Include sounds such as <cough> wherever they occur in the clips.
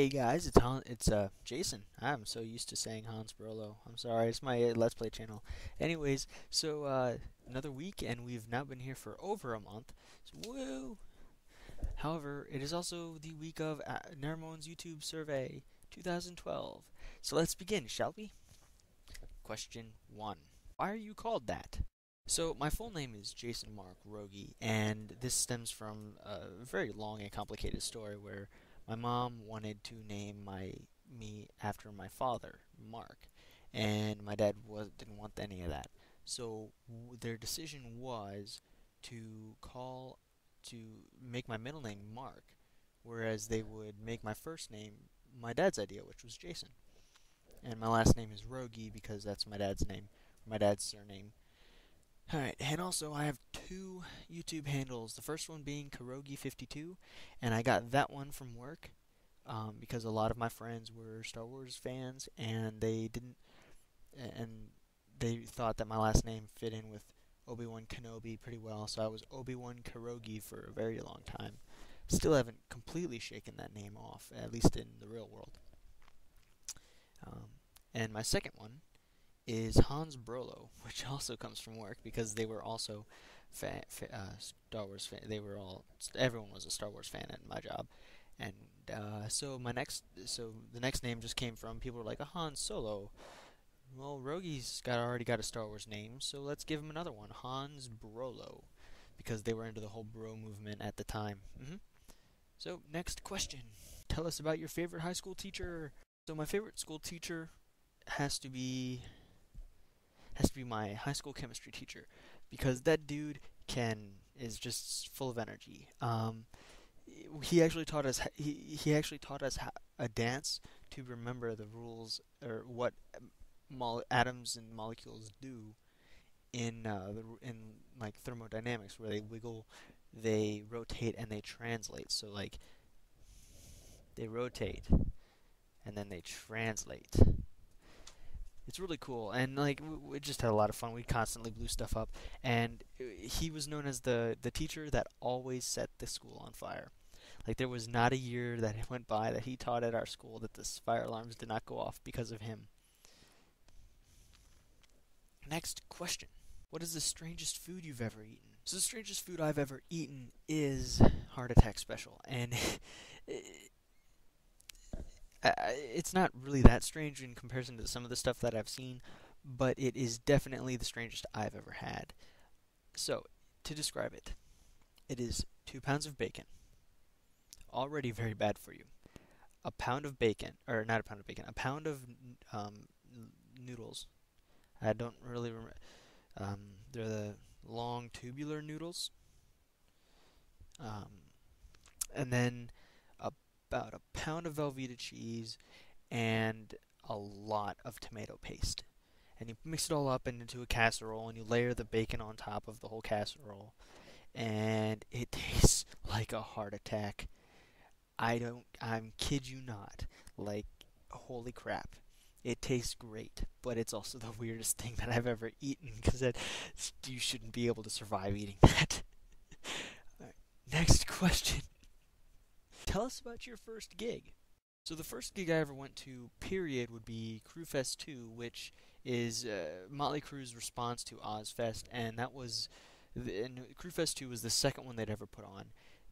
Hey guys, it's Han- it's uh Jason. I'm so used to saying Hans Brolo. I'm sorry, it's my uh, Let's Play channel. Anyways, so uh, another week, and we've now been here for over a month. So, woo! However, it is also the week of uh, Nerimon's YouTube survey 2012. So let's begin, shall we? Question one: Why are you called that? So my full name is Jason Mark Rogie, and this stems from a very long and complicated story where my mom wanted to name my me after my father, Mark, and my dad was didn't want any of that. So their decision was to call to make my middle name Mark, whereas they would make my first name my dad's idea, which was Jason. And my last name is Rogie because that's my dad's name, my dad's surname. Alright, and also I have two YouTube handles. The first one being Karogi52, and I got that one from work um, because a lot of my friends were Star Wars fans, and they didn't, and they thought that my last name fit in with Obi Wan Kenobi pretty well. So I was Obi Wan Karogi for a very long time. Still haven't completely shaken that name off, at least in the real world. Um, and my second one is Hans Brolo, <laughs> which also comes from work because they were also fa- fa- uh, Star Wars fan. They were all everyone was a Star Wars fan at my job, and uh, so my next so the next name just came from people were like a Han Solo. Well, Rogie's got already got a Star Wars name, so let's give him another one, Hans Brolo, because they were into the whole bro movement at the time. hmm So next question: Tell us about your favorite high school teacher. So my favorite school teacher has to be has to be my high school chemistry teacher because that dude can is just full of energy. Um, he actually taught us he he actually taught us a dance to remember the rules or what atoms and molecules do in uh, the in like thermodynamics where they wiggle, they rotate and they translate. So like they rotate and then they translate it's really cool. And like we, we just had a lot of fun. We constantly blew stuff up. And uh, he was known as the the teacher that always set the school on fire. Like there was not a year that <laughs> went by that he taught at our school that the fire alarms did not go off because of him. Next question. What is the strangest food you've ever eaten? So the strangest food i've ever eaten is heart attack special. And <laughs> it's not really that strange in comparison to some of the stuff that I've seen, but it is definitely the strangest I've ever had. So, to describe it, it is two pounds of bacon, already very bad for you. A pound of bacon, or not a pound of bacon, a pound of um, noodles. I don't really remember. Um, they're the long tubular noodles. Um, and then about a pound of Velveeta cheese and a lot of tomato paste. And you mix it all up into a casserole and you layer the bacon on top of the whole casserole. And it <laughs> tastes like a heart attack. I don't, I'm kid you not. Like, holy crap. It tastes great, but it's also the weirdest thing that I've ever eaten because you shouldn't be able to survive eating <laughs> that. next question tell us about your first gig. So the first gig I ever went to, period, would be Crewfest 2, which is uh, Motley Crue's response to Ozzfest, and that was, the, and Crewfest 2 was the second one they'd ever put on.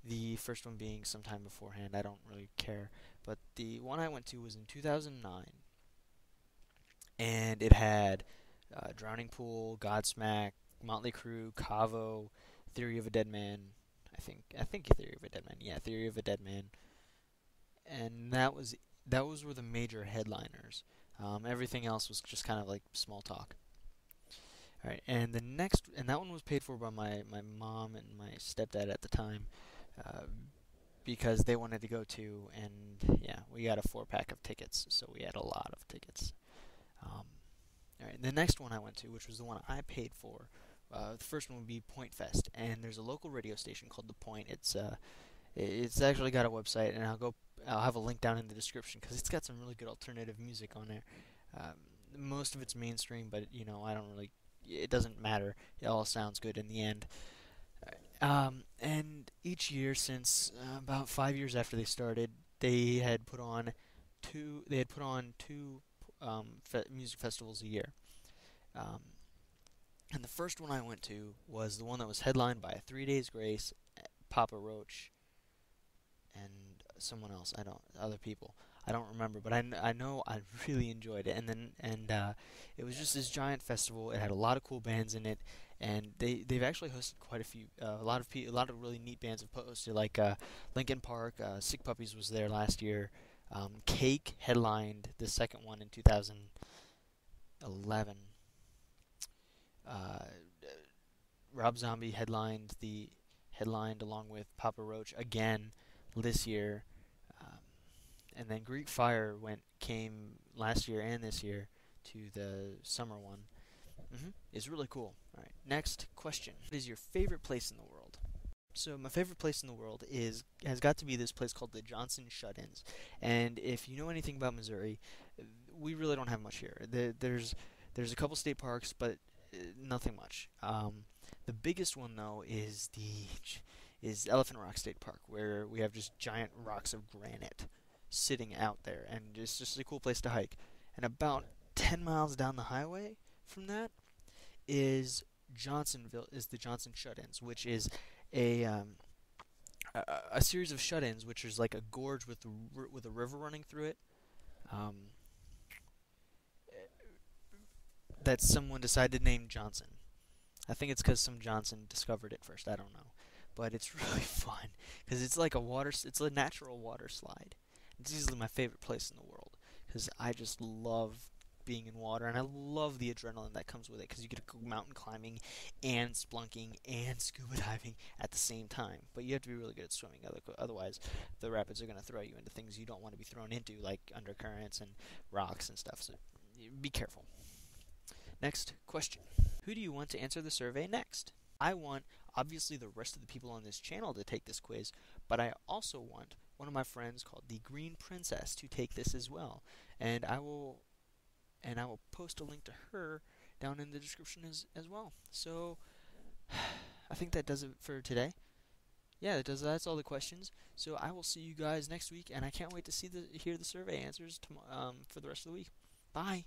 The first one being sometime beforehand, I don't really care, but the one I went to was in 2009, and it had uh, Drowning Pool, Godsmack, Motley Crue, Cavo, Theory of a Dead Man, I think I think Theory of a Dead Man. Yeah, Theory of a Dead Man. And that was was were the major headliners. Um, everything else was just kind of like small talk. All right, and the next and that one was paid for by my my mom and my stepdad at the time. Uh, because they wanted to go to, and yeah, we got a four pack of tickets, so we had a lot of tickets. Um, all right, the next one I went to, which was the one I paid for, uh, the first one would be Point Fest, and there's a local radio station called The Point. It's uh, it's actually got a website, and I'll go. I'll have a link down in the description because it's got some really good alternative music on there. Um, most of it's mainstream, but you know I don't really. It doesn't matter. It all sounds good in the end. Um, and each year since uh, about five years after they started, they had put on two. They had put on two um, fe- music festivals a year. Um, and the first one I went to was the one that was headlined by Three Days Grace, Papa Roach, and someone else. I don't other people. I don't remember, but I, kn- I know I <laughs> really enjoyed it. And then and uh, it was just this giant festival. It had a lot of cool bands in it, and they they've actually hosted quite a few. Uh, a lot of pe- a lot of really neat bands have hosted, like uh, Linkin Park. Uh, Sick Puppies was there last year. Um, Cake headlined the second one in 2011. Uh, Rob Zombie headlined the headlined along with Papa Roach again this year, um, and then Greek Fire went came last year and this year to the summer one. Mm-hmm. It's really cool. All right, next question: What is your favorite place in the world? So my favorite place in the world is has got to be this place called the Johnson Shut-ins. And if you know anything about Missouri, we really don't have much here. The, there's there's a couple state parks, but nothing much. Um, the biggest one though is the is Elephant Rock State Park, where we have just giant rocks of granite sitting out there, and it's just a cool place to hike. And about 10 miles down the highway from that is Johnsonville is the Johnson Shut-ins, which is a um, a, a series of shut-ins, which is like a gorge with with a river running through it. Um, that someone decided to name Johnson. I think it's because some Johnson discovered it first. I don't know, but it's <laughs> really fun because it's like a water. It's a natural water slide. It's easily my favorite place in the world because I just love being in water and I love the adrenaline that comes with it because you get to go mountain climbing and splunking and <laughs> scuba diving at the same time. But you have to be really good at swimming, otherwise the rapids are going to throw you into things you don't want to be thrown into, like undercurrents and rocks and stuff. So be careful. Next question. Who do you want to answer the survey next? I want, obviously, the rest of the people on this channel to take this quiz, but I also want one of my friends called the Green Princess to take this as well. And I will and I will post a link to her down in the description as as well. So <sighs> I think that does it for today. Yeah, that does. That's all the questions. So I will see you guys next week, and I can't wait to see the hear the survey answers um, for the rest of the week. Bye.